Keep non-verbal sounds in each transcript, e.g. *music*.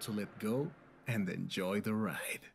to let go and enjoy the ride.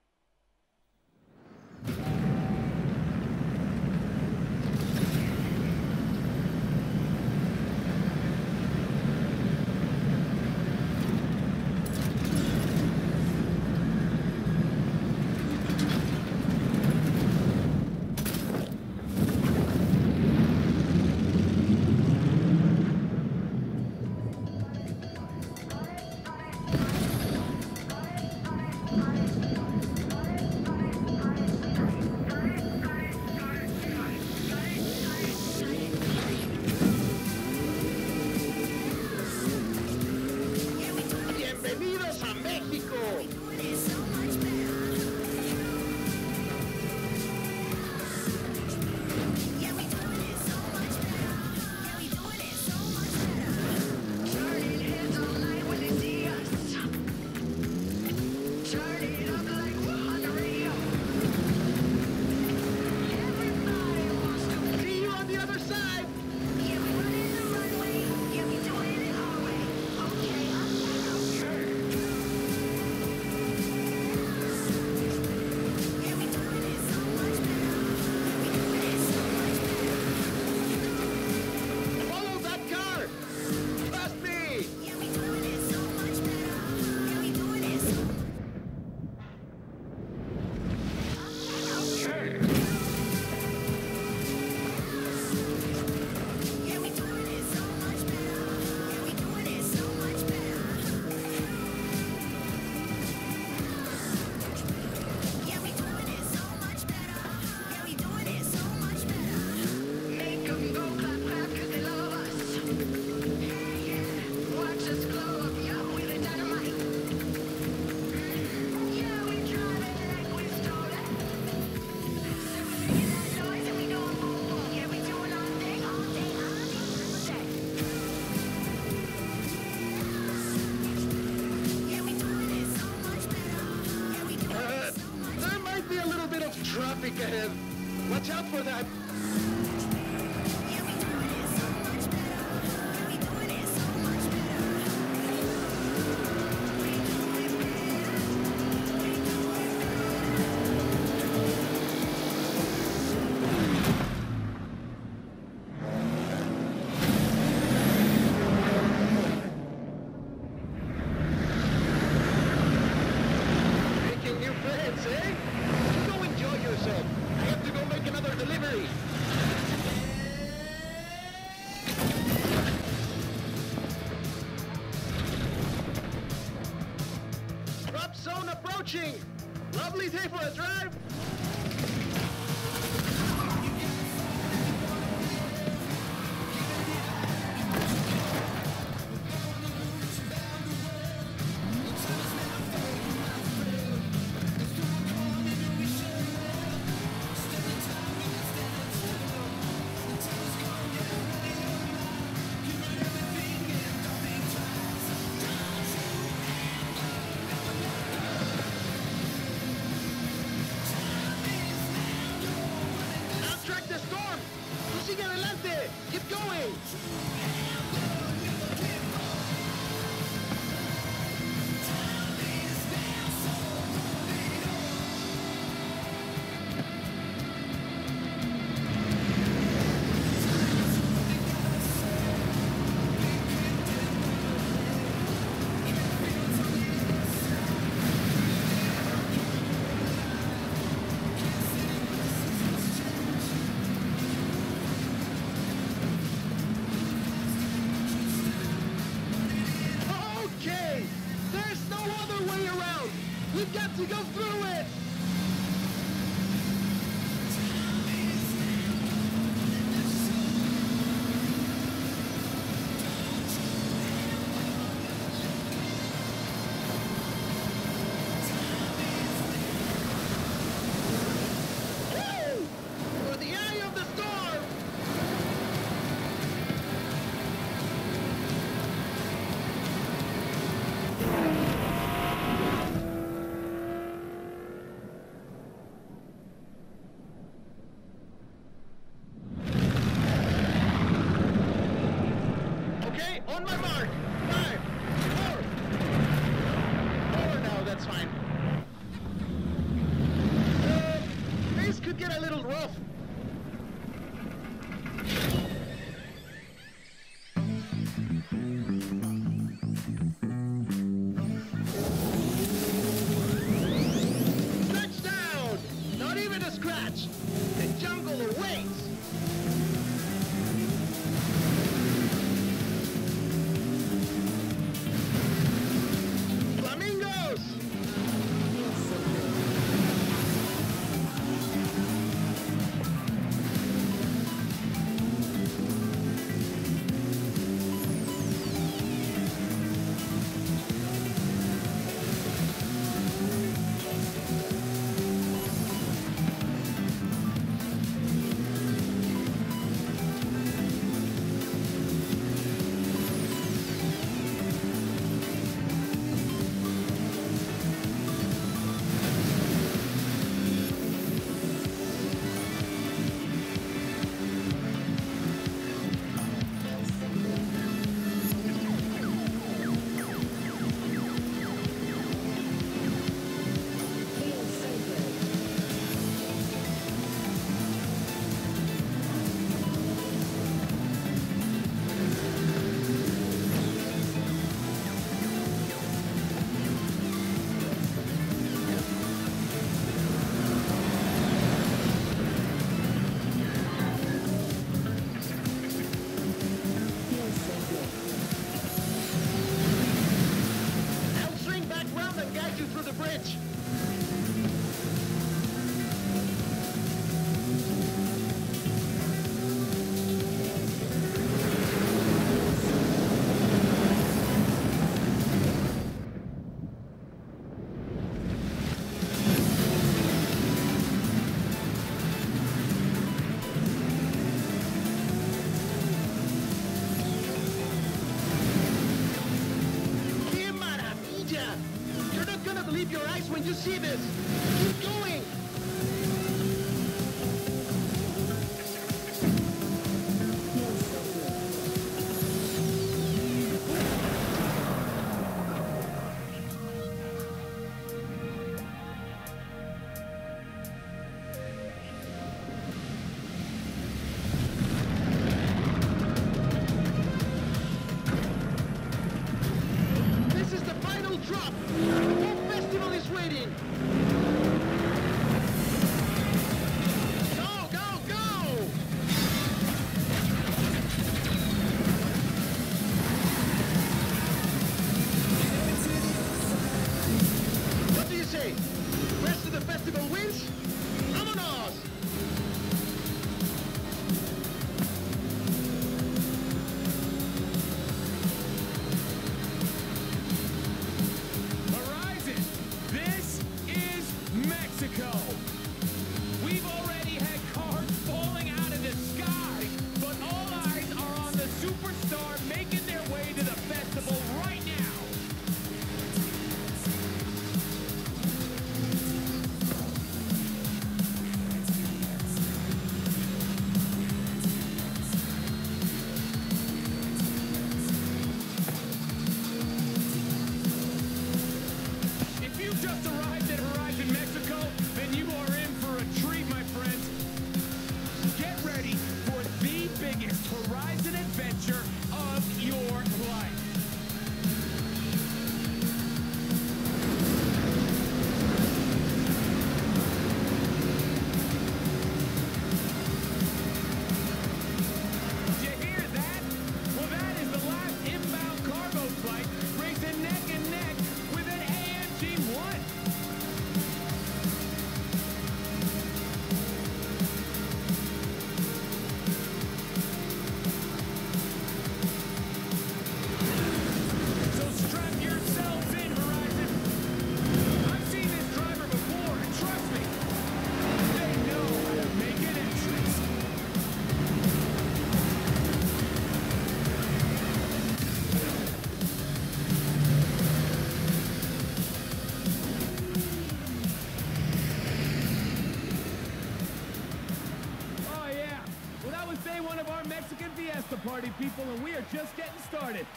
One of our Mexican Fiesta Party, people, and we are just getting started.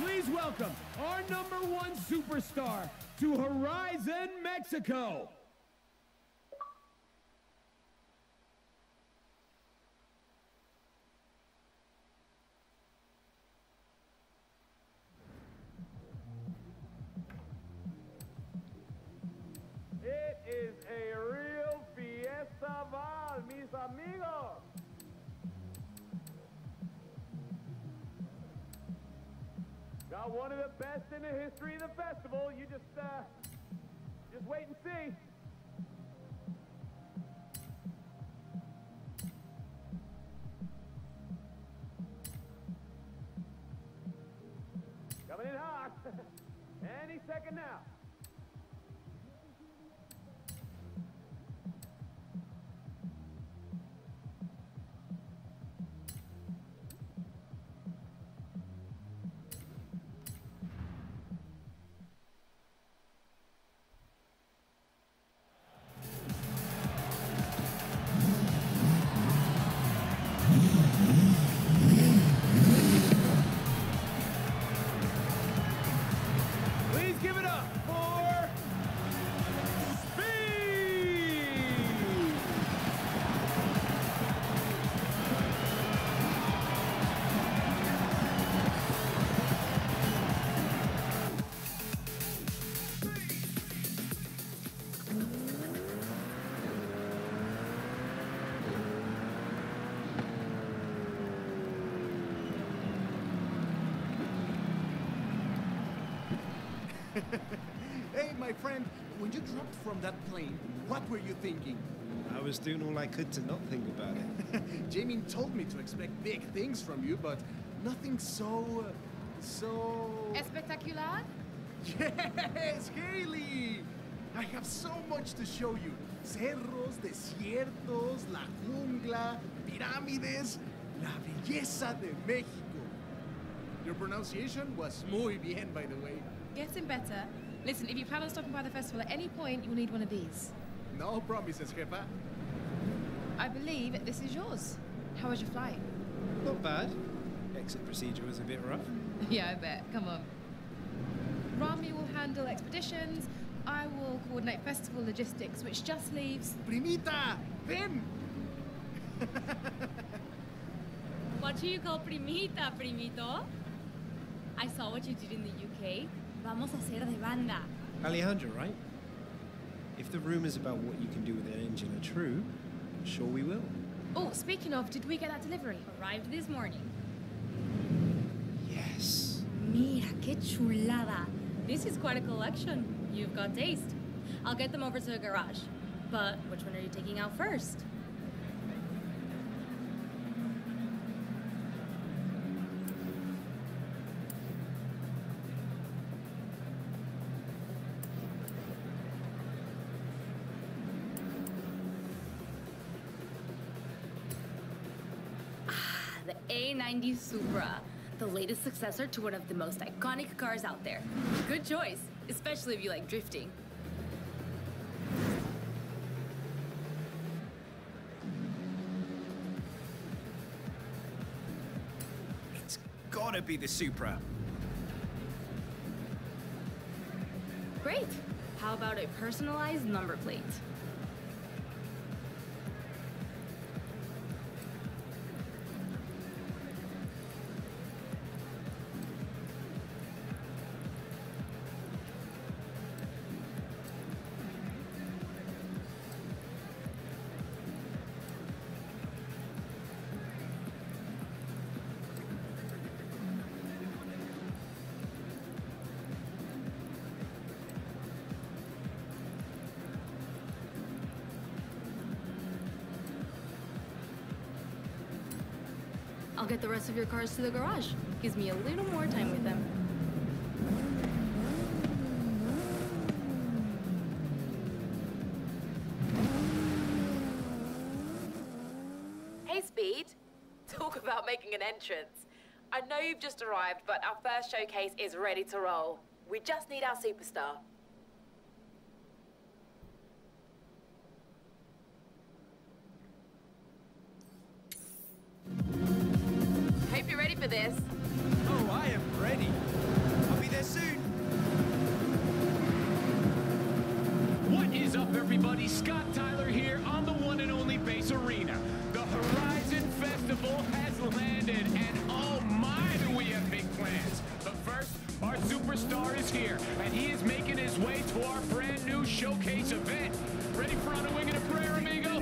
Please welcome our number one superstar to Horizon Mexico. One of the best in the history of the festival. You just, uh, just wait and see. Coming in hot. *laughs* Any second now. *laughs* Hey, my friend, when you dropped from that plane, what were you thinking? I was doing all I could to not think about it. *laughs* Jamie told me to expect big things from you, but nothing so. uh, so. Espectacular? Yes, Haley! I have so much to show you. Cerros, desiertos, la jungla, pirámides, la belleza de México. Your pronunciation was muy bien, by the way. Getting better. Listen, if you plan on stopping by the festival at any point, you'll need one of these. No promises, jefa. I believe this is yours. How was your flight? Not bad. Exit procedure was a bit rough. *laughs* yeah, I bet. Come on. Rami will handle expeditions. I will coordinate festival logistics, which just leaves. Primita, ven! What do you call primita, primito? I saw what you did in the UK. Vamos a hacer de banda. Alejandro, right? If the rumors about what you can do with that engine are true, sure we will. Oh, speaking of, did we get that delivery? Arrived this morning. Yes. Mira, qué chulada. This is quite a collection. You've got taste. I'll get them over to the garage. But which one are you taking out first? A90 Supra, the latest successor to one of the most iconic cars out there. Good choice, especially if you like drifting. It's gotta be the Supra. Great. How about a personalized number plate? I'll get the rest of your cars to the garage. Gives me a little more time with them. Hey, Speed. Talk about making an entrance. I know you've just arrived, but our first showcase is ready to roll. We just need our superstar. This. Oh, I am ready. I'll be there soon. What is up, everybody? Scott Tyler here on the one and only Bass Arena. The Horizon Festival has landed, and oh my, do we have big plans. But first, our superstar is here, and he is making his way to our brand new showcase event. Ready for On a Wing and a Prayer, amigo?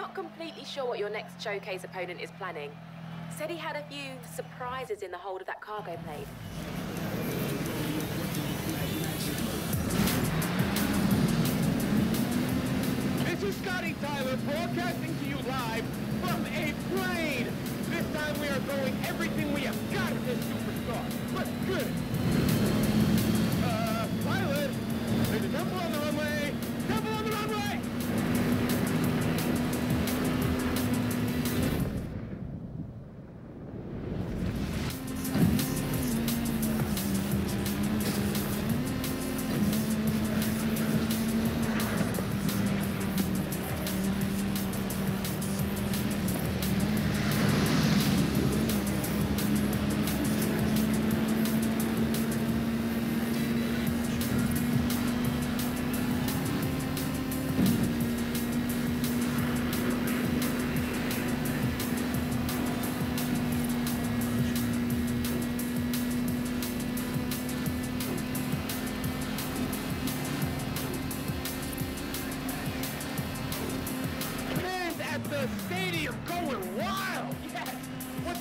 Not completely sure what your next showcase opponent is planning. Said he had a few surprises in the hold of that cargo plane. This is Scotty Tyler broadcasting to you live from a plane. This time we are going everything we have got at this superstar. Let's good.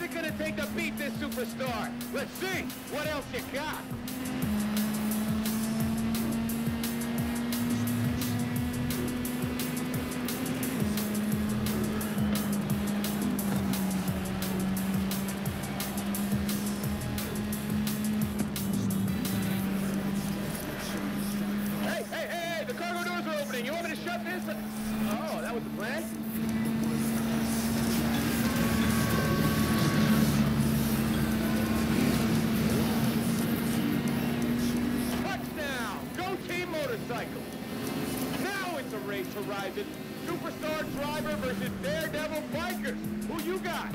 It gonna take to beat this superstar? Let's see. What else you got? Horizon. Superstar driver versus Daredevil bikers. Who you got?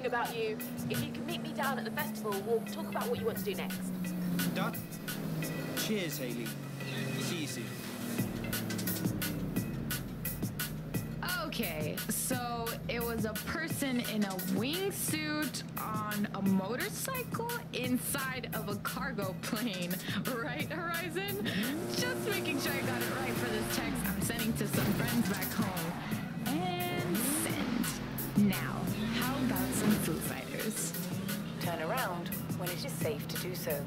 Talking about you. If you can meet me down at the festival, we'll talk about what you want to do next. Done? Cheers, Haley. See you soon. Okay, so it was a person in a wingsuit on a motorcycle inside of a cargo plane, *laughs* right, Horizon? Just making sure I got it right for this text I'm sending to some friends back home. When it is safe to do so.